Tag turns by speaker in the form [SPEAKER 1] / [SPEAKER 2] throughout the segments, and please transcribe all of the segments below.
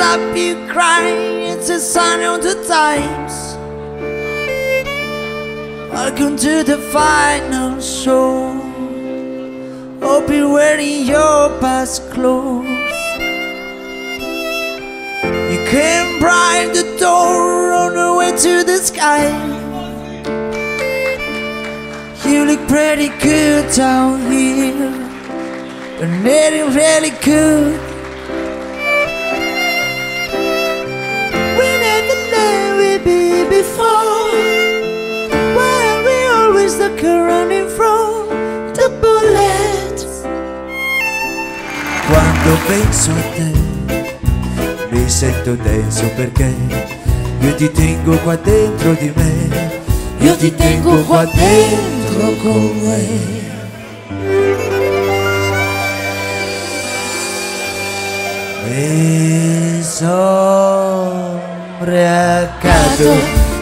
[SPEAKER 1] you cry, it's a sign of the times. Welcome to the final show. Hope you're wearing your past clothes. You can bright the door on the way to the sky. You look pretty good down here. And it really good.
[SPEAKER 2] Quando penso a te. Mi sento denso perché io ti tengo qua dentro di me, io ti tengo qua dentro con me. Mi sono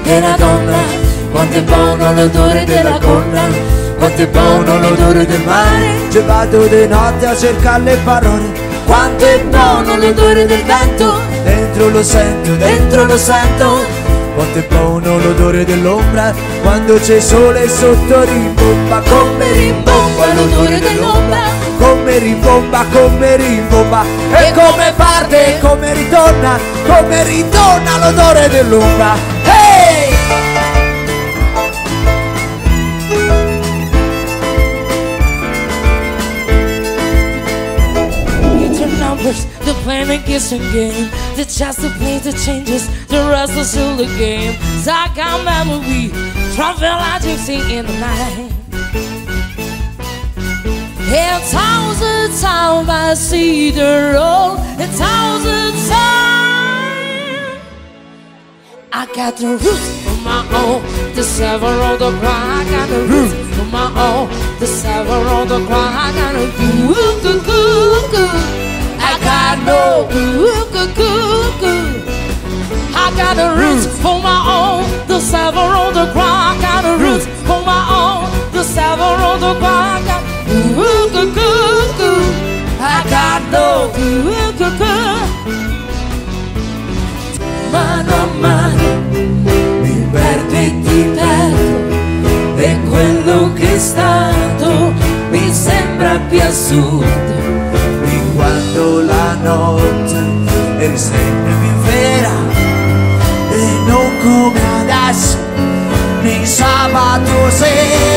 [SPEAKER 3] della donna Quanto è buono l'odore della gonna
[SPEAKER 2] Quanto è buono l'odore del mare. Ci vado di notte a cercare le parole
[SPEAKER 3] Quanto è buono l'odore del vento.
[SPEAKER 2] Dentro lo sento, dentro lo sento. Quanto è buono l'odore dell'ombra Quando c'è sole sotto rimbomba Come rimbomba l'odore dell'ombra. Come rimbomba, come rimbomba. E come parte, come ritorna Come ritorna l'odore dell'ombra
[SPEAKER 3] plan and kissing game The chance to play the changes, the rest is still the game. Got memory, travel like gypsy in the night? A thousand times I see the road. A thousand times I got the roots of my own. The sever on the ground I got the roots of my own. The sever on the ground got the roots for my own The sever on the ground. I got the roots for my own The sever on the ground. Got goo goo goo goo I got no goo goo goo Mano oh, a mano mi perdo e ti perdo e quello che è stato mi sembra più assurdo
[SPEAKER 2] di quando la notte è sempre più vera encomendas, mis
[SPEAKER 3] zapatos. En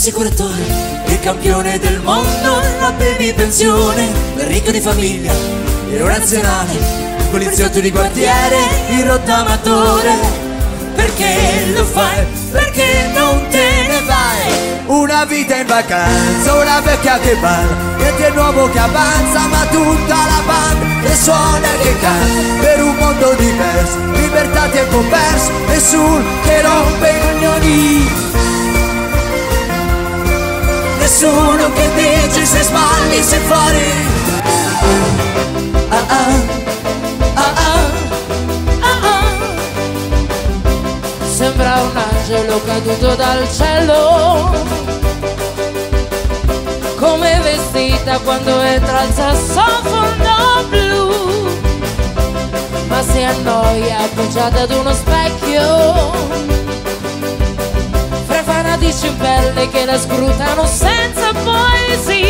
[SPEAKER 3] l'assicuratore, il campione del mondo, la pensione, il ricco di famiglia, il razionale, il poliziotto di quartiere, il rottamatore. Perché lo fai? Perché non te ne vai?
[SPEAKER 2] Una vita in vacanza, una vecchia che balla, niente nuovo che avanza, ma tutta la banda che suona e che canta, per un mondo diverso, libertà tempo perso, nessuno che rompe i coglioni. Nessuno che dice se sbagli, se fuori. Ah ah, ah ah.
[SPEAKER 3] Sembra un angelo caduto dal cielo Come vestita quando entra il sassofono blu Ma si annoia appoggiata ad uno specchio attrici belle che la scrutano senza poesia.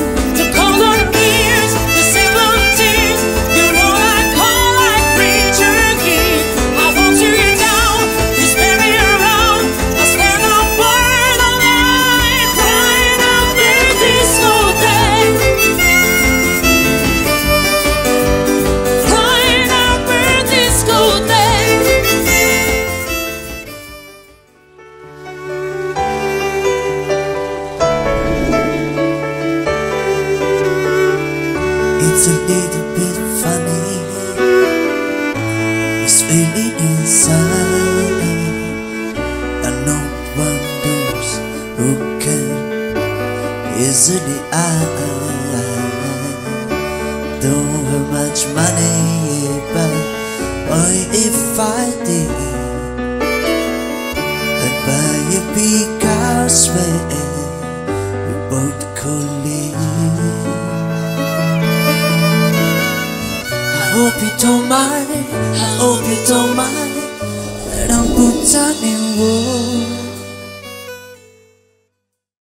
[SPEAKER 2] It's a little bit funny. It's feeling inside. And no one knows who can easily I don't have much money, but boy, if I did, I'd buy a big house where we both could don't mind, I hope you don't mind that I'm in words.